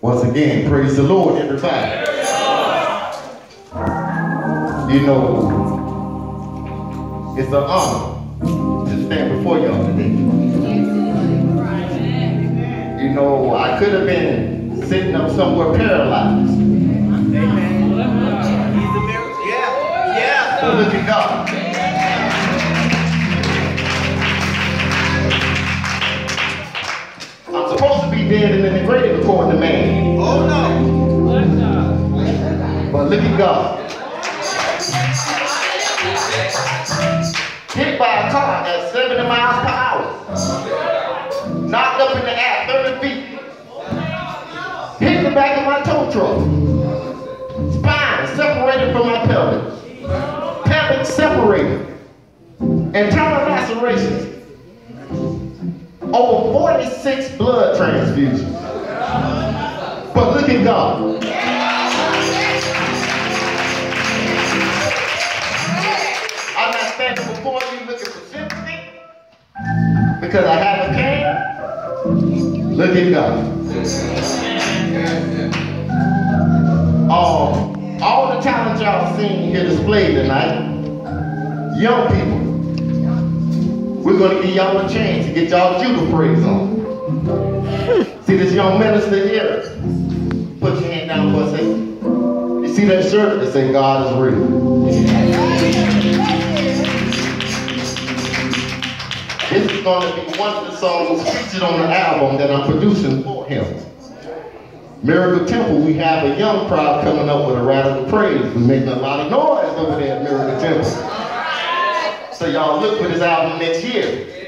Once again, praise the Lord, everybody. You know, it's an honor to stand before y'all today. You know, I could have been sitting up somewhere paralyzed. Amen. He's a miracle. Yeah. Yeah. But look at God. Dead and in the grave according to man. Oh no. But look at God. Hit by a car at 70 miles per hour. Knocked up in the air 30 feet. Hit the back of my tow truck. Spine separated from my pelvic. Pelvic separated. Internal lacerations. Over 46 blood transfusions. But look at God. I'm not standing before you looking for sympathy because I have a cane. Look at God. Um, all the talent y'all seen here displayed tonight, young people, we're going to give y'all a chance to get y'all Judah praise on. See this young minister here? Put your hand down for a second. You see that shirt that say God is real? This is going to be one of the songs featured on the album that I'm producing for him. Miracle Temple, we have a young crowd coming up with a radical praise. We're making a lot of noise over there at Miracle Temple. So y'all look for this album next year.